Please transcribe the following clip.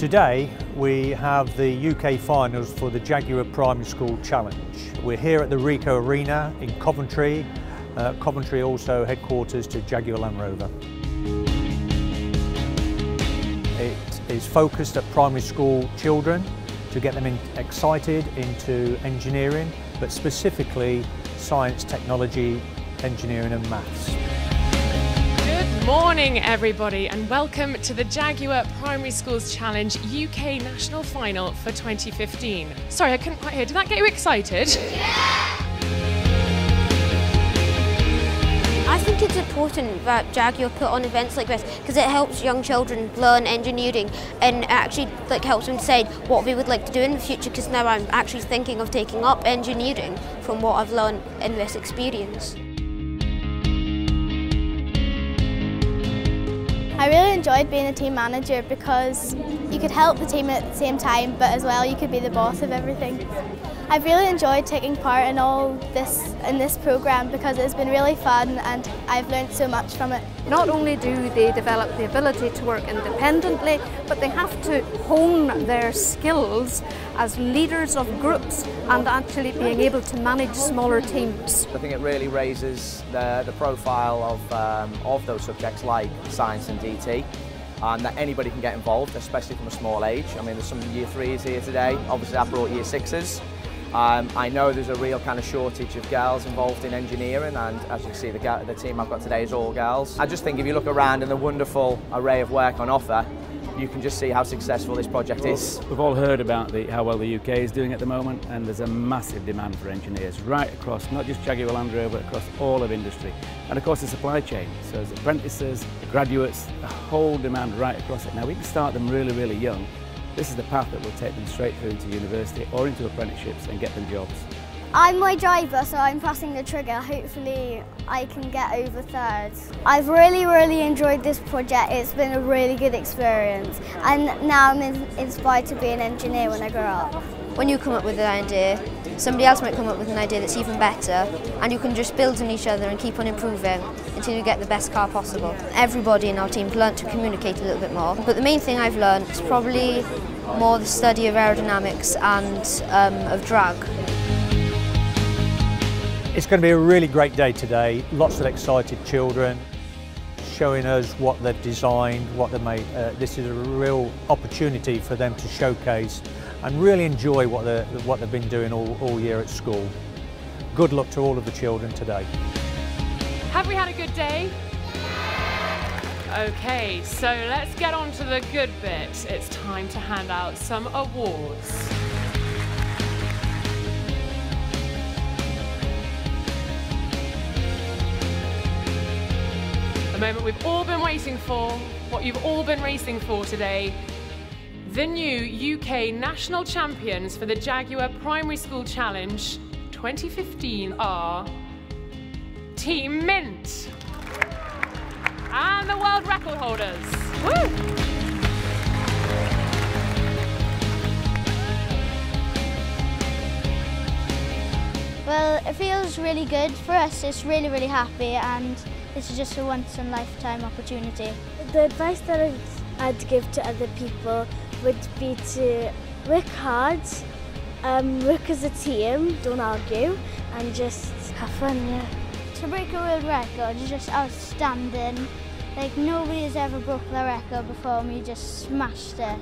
Today we have the UK finals for the Jaguar Primary School Challenge. We're here at the Ricoh Arena in Coventry. Uh, Coventry also headquarters to Jaguar Land Rover. It is focused at primary school children to get them in, excited into engineering, but specifically science, technology, engineering and maths. Morning, everybody, and welcome to the Jaguar Primary Schools Challenge UK National Final for 2015. Sorry, I couldn't quite hear. Did that get you excited? Yeah! I think it's important that Jaguar put on events like this because it helps young children learn engineering and actually like helps them decide what they would like to do in the future because now I'm actually thinking of taking up engineering from what I've learned in this experience. I really enjoyed being a team manager because you could help the team at the same time but as well you could be the boss of everything. I've really enjoyed taking part in all this in this programme because it's been really fun and I've learned so much from it. Not only do they develop the ability to work independently, but they have to hone their skills as leaders of groups and actually being able to manage smaller teams. I think it really raises the, the profile of, um, of those subjects like science and DT and that anybody can get involved, especially from a small age. I mean, there's some year threes here today. Obviously, I brought year sixes. Um, I know there's a real kind of shortage of girls involved in engineering and as you can see the, the team I've got today is all girls. I just think if you look around and the wonderful array of work on offer you can just see how successful this project is. We've all heard about the, how well the UK is doing at the moment and there's a massive demand for engineers right across, not just Jaguar Land Rover, but across all of industry. And of course the supply chain, so there's apprentices, graduates, a whole demand right across it. Now we can start them really, really young this is the path that will take them straight through into university or into apprenticeships and get them jobs. I'm my driver, so I'm pressing the trigger. Hopefully I can get over third. I've really, really enjoyed this project. It's been a really good experience. And now I'm inspired to be an engineer when I grow up. When you come up with an idea, somebody else might come up with an idea that's even better and you can just build on each other and keep on improving until you get the best car possible. Everybody in our team's learnt to communicate a little bit more, but the main thing I've learnt is probably more the study of aerodynamics and um, of drag. It's going to be a really great day today, lots of excited children showing us what they've designed, what they've made. Uh, this is a real opportunity for them to showcase and really enjoy what, what they've been doing all, all year at school. Good luck to all of the children today. Have we had a good day? Okay, so let's get on to the good bit. It's time to hand out some awards. Moment we've all been waiting for, what you've all been racing for today, the new UK national champions for the Jaguar Primary School Challenge 2015 are Team Mint and the world record holders. Woo! Well, it feels really good for us. It's really, really happy and This is just a once-in-lifetime opportunity. The advice that I'd give to other people would be to work hard, um, work as a team, don't argue, and just have fun, yeah. To break a world record is just outstanding. Like, nobody has ever broke the record before me, just smashed it.